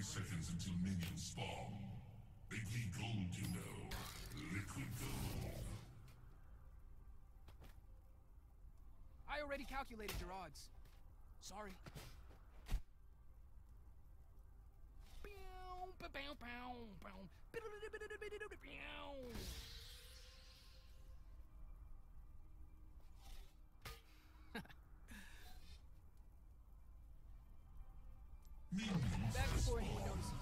30 seconds until minions spawn. They gold, you know. Liquid gold. I already calculated your odds. Sorry. Minions Back before he notices.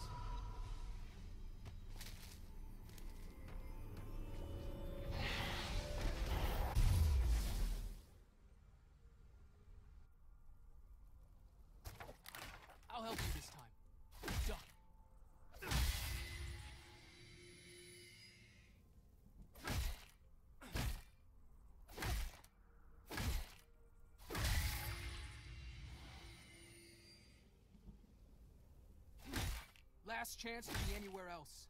last chance to be anywhere else.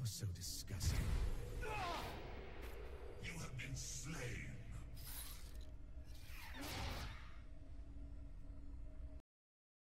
You're so disgusting. You have been slain.